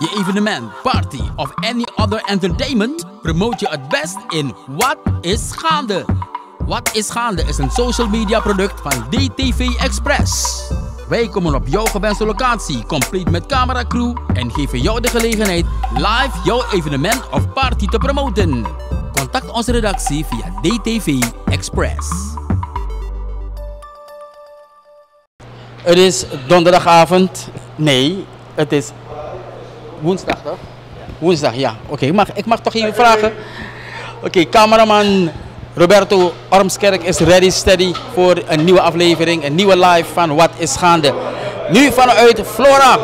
je evenement, party of any other entertainment? Promote je het best in Wat is Gaande? Wat is Gaande is een social media product van DTV Express. Wij komen op jouw gewenste locatie, compleet met cameracrew en geven jou de gelegenheid live jouw evenement of party te promoten. Contact onze redactie via DTV Express. Het is donderdagavond. Nee, het is woensdag toch? Woensdag, ja. Oké, mag, ik mag toch even vragen. Oké, cameraman Roberto Ormskerk is ready, steady voor een nieuwe aflevering, een nieuwe live van Wat is Gaande. Nu vanuit Flora.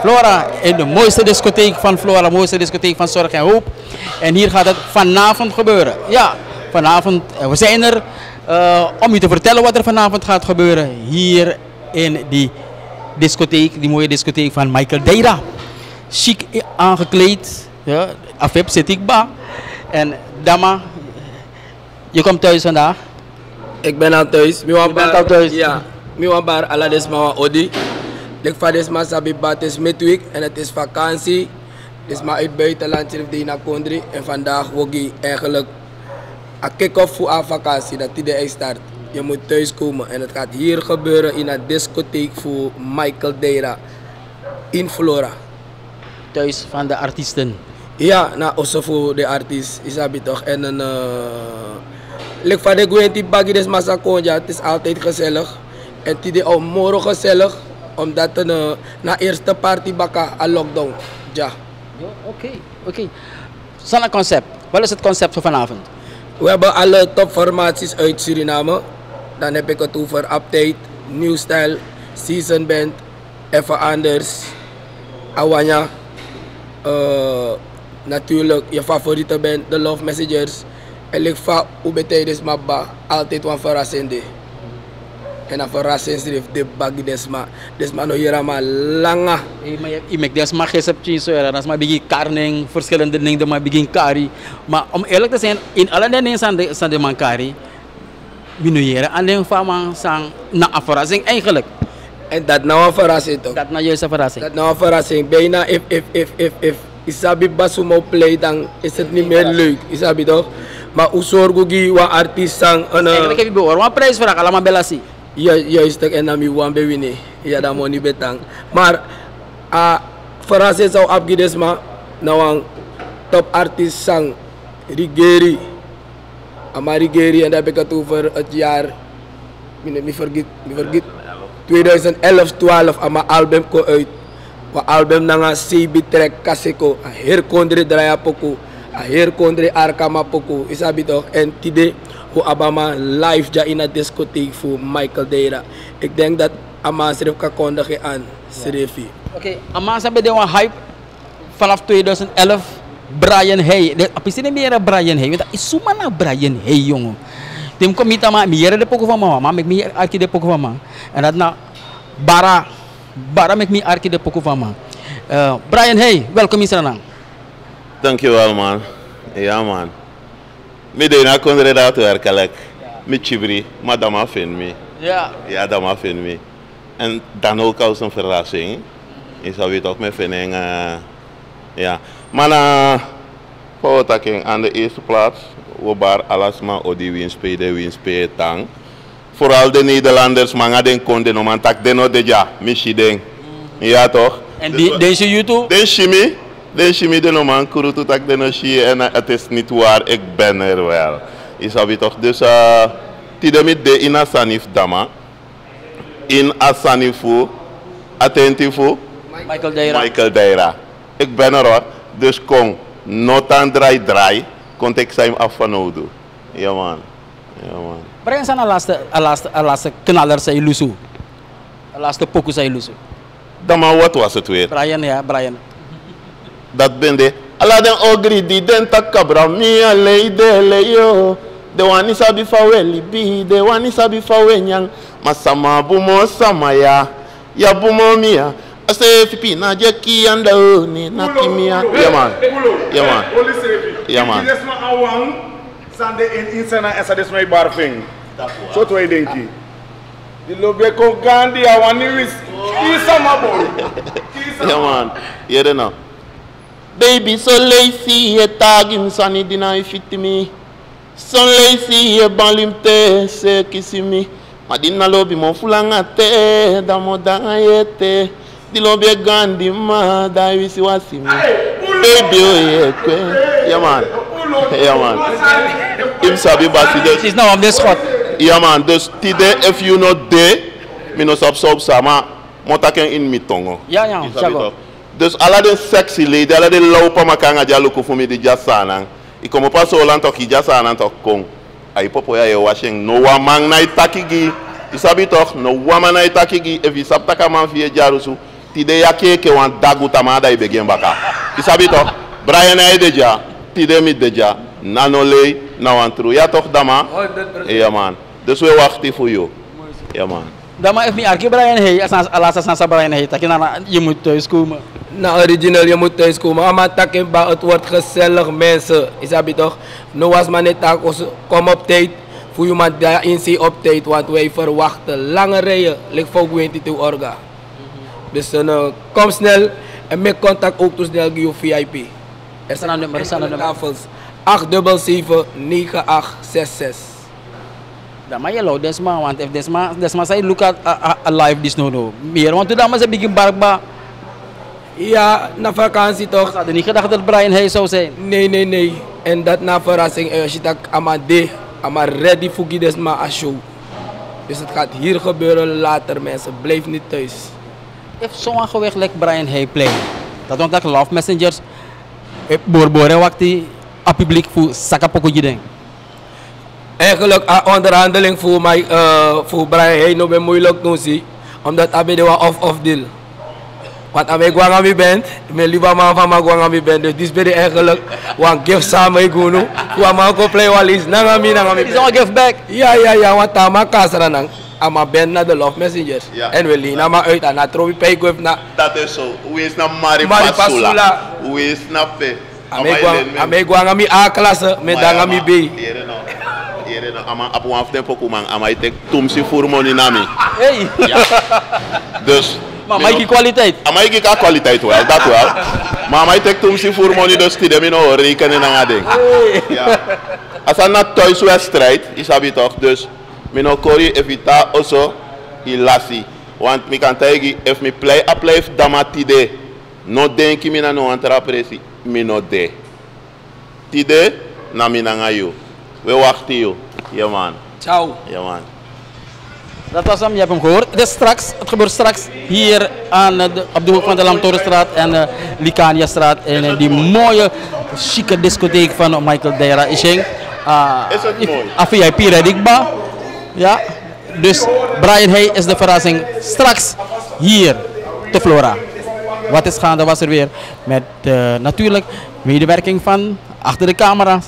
Flora in de mooiste discotheek van Flora, de mooiste discotheek van Zorg en Hoop. En hier gaat het vanavond gebeuren. Ja, vanavond, eh, we zijn er uh, om u te vertellen wat er vanavond gaat gebeuren hier in die discotheek, die mooie discotheek van Michael Deira. Chic aangekleed, ja, zit ik ba. En Dama, je komt thuis vandaag? Ik ben al thuis. Je bent al thuis? Ja. Ik bar odi. Ik va desma sabi het is midweek en het is vakantie. Dus maar uit buitenland zit ik naar Kondri. En vandaag word ik eigenlijk een kick-off voor een vakantie. Dat die de start. Je moet thuiskomen en het gaat hier gebeuren in een discotheek voor Michael Deira in Flora. Thuis van de artiesten? Ja, nou, also voor de artiest, is dat toch. En een... Uh, Lek van de Gwenti Baggy des Masakonja, het is altijd gezellig. En het is ook morgen gezellig, omdat het uh, na eerste party een lockdown. Ja. Oké, oké. Zo'n concept. Wat is het concept voor vanavond? We hebben alle topformaties uit Suriname. Dan heb ik het over Update, New Style, Season Band, Even Anders, Awanya. Uh, natuurlijk je favoriete band, The Love Messengers. En ik va ubete desma ba altijd een verrassende. En een verrassing de bagi desma. Desma no hier maar langa. Je maakt desma zo er. Desma begin karning, verschillende dingen, maar begin kari. Maar om eerlijk te zijn, in alle dingen zijn de, de man kari. Minueren alleen van man zijn na een verrassing eigenlijk. En dat nou een verrassing toch? Dat nou juist een verrassing. Dat nou een verrassing. Bijna if, if, if, if, if. Isabi basumo play dan is het niet meer leuk. Isabi toch? Maar usorgo gi wa artiest sang. Eigenlijk heb je behoor. Wat prijs vraag allemaal belasi. Ja, juist en dan mi wan bewine. Ja, dan money betang. Maar a verrassing zou abgides ma nou een top artiest sang Rigeri. Ama Rigeri en daar heb ik het over het jaar. Mi vergeet, mi vergeet. 2011, 12 ama album ko uit. Wa album nanga CB track kaseko. A her kondre draya poko. A her kondre arkama poko. Isabi toch? En tide hoe Abama live ja in een discotheek Michael Deira. Ik denk dat Ama Sref kan kondigen aan Srefi. Oké, okay. Ama sabi de hype vanaf 2011. Brian Hay. Apa sih meer Brian Hay? Dat is zomaar naar Brian Hay, jongen. Kom niet aan meer de poko van mama, ik meer arki de poko van. En dat na bara bara met me arki de poko van. Uh, Brian Hay, welkom in Suriname. Dankjewel man. Ja man. Mi de na kon reda te werkelijk. Mi chibri, maar vind me. Ja. Ja, dat maar vind me. En dan ook als een verrassing. Je zou weet ook mijn vinding. Uh, ja. Maar uh, aan de eerste plaats. We bar alles maar odi winspe, de winspe tang. Vooral de Nederlanders, maar den konden om aan tak den de ja, missie den. Ja toch? En die, deze YouTube? Den shimi. Den shimi den om aan kuru tak den shi en het is niet waar, ik ben er wel. Is dat toch? Dus uh, tidemit de in asanif dama. In asanifu, attentifu. Michael Deira. Michael Deira. Ik ben er hoor. Dus kom, notan draai draai. Komt ik zijn af van Odo. Ja man. Ja man. Breng sana laatste, laatste, laatste knaller sa ilusu. Laatste pokus sa ilusu. Dan maar wat was het weer? Brian ja, Brian. Dat ben de. Alla den ogri di den takabra mi ale idele yo. De wani sabi faweli bi, de wani sabi fawenyang. Masama bumo sama ya. Ya bumo mia. Ase fipi na jeki anda ni na kimia. Man. Ja man. yeah, man. It is not a one Sunday in Insana and Sunday my bar thing. So to Denki. The Lobeko Gandhi, I want to risk. He's a boy. Yeah, man. You don't know. Baby, so lazy, a tag him, sunny deny fit me. So lazy, a balim te, say kissing me. Madina lobi mo fulanga te, damo danga yete. Dilobe Gandhi, ma, da wisi wasimi. Hey! Baby, oh yeah, kwe. Yeah man. Yeah man. Im sabi basi Het is nou op de schot. Ja man, dus tide if you not there, mi no sap sap sama, mota ken in mi tongo. Ja, ja, Isabi Thiago. toch? Dus alla de sexy lady, alla de laupa makanga dia luku fu mi di jasana. I komo pa so lan toch i jasana toch kong. Ai popo ya ye washing no wa mang na itakigi. Isabi toch no wa man na itakigi if i sap taka man fi e jarusu. Tide ya ke ke wan dagu tamada i begin baka. Isabi toch? Brian ay deja, tide mi deja. Nanole na wan tru. Ja toch dama? Ja man. Dus we wachten voor jou. Ja man. Dama niet arki Brian Hey, als alas als Brian Hey, dat je naar je moet thuis komen. Na original, je moet thuis komen. Ama takken ba, het wordt gezellig mensen. Isabi toch? No was maar net tak, os- kom op tijd. Voor je maar daarin zie op tijd, want wij verwachten lange rijen. Lik voor 22 orga. Dus uh, kom snel en met contact ook dus snel via VIP. Er staan een nummer, er staan een nummer. tafels 877 9866. Dama je loopt desma, want if desma, desma say look at a, a, live this no no. Meer, want toen dama ze begin barba, Ja, na vakantie toch? ik had niet gedacht dat Brian Hey zou zijn. Nee, nee, nee. En dat na verrassing, eh, als je dat ama de, ama ready voor gides ma a show. Dus het gaat hier gebeuren later, mensen. Blijf niet thuis. If zo'n gewicht like Brian Hay play, dat dat love messengers, eh, borbore wakti, a publiek voor sakapoko jideng. Eigenlijk, a onderhandeling voor mij, eh voor Brian Hey, no ben moeilijk nu zie. Omdat abe de wa off-off deal. Want abe gwang aan mi bent, me liever man van ma gwang aan mi bent. Dus dit ben eigenlijk, wan gift samen ik nu. Wa man ko play walis, nanga mi, nanga mi. Is al give back. Ja, ja, ja, want tama kasra nang. Ama ben na de love messengers. Ja. En we lina ma uit en na trobi na. Dat is zo. Hoe is na Mari Mari Pasula? Pasula. Hoe is na Pe? Ame gwang, ame gwang ami A klasse, me danga mi B. No. No. Ama apu wan ften poku man. Ama itek tumsi money nami. Hey, Dus. maar Mikey kwaliteit. Ama ik ka kwaliteit wel, dat wel. Maar ama itek tumsi money dus tide mi no rekenen na ding. Ja. Als dat na thuiswedstrijd, is dat toch. Dus, mi no kori evita also ilasi. Want mi kan tegi, if mi play a play dama tide, no denki mi na no antra presi, mi no de. Tide, na mi na. We wachten yo. Ja man, Ciao. ja man. Dat was hem, je hebt hem gehoord. Het is straks, het gebeurt straks hier aan, eh, de, op de hoek van de Lamtorenstraat en uh, Licania-straat. In eh, die mooie, chique discotheek van Michael Deira Ishing. Uh, Is het mooi? A VIP Redikba. Ja. Dus Brian Hay is de verrassing straks hier te Flora. Wat is gaande was er weer met uh, natuurlijk medewerking van achter de camera's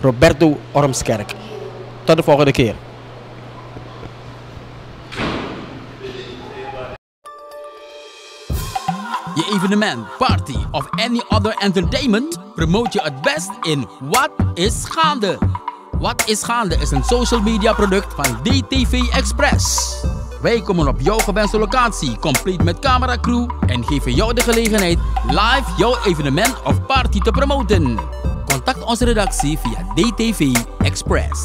Roberto Ormskerk. Tot de volgende keer. Je evenement, party of any other entertainment promote je het best in Wat is Gaande. Wat is Gaande is een social media product van DTV Express. Wij komen op jouw gewenste locatie, compleet met cameracrew en geven jou de gelegenheid live jouw evenement of party te promoten. Contact onze redactie via DTV Express.